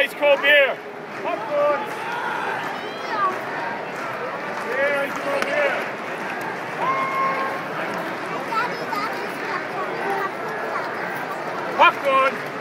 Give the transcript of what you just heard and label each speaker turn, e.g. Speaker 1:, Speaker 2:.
Speaker 1: ice cold beer. Hot. Yeah, ice cold beer. Popcorn.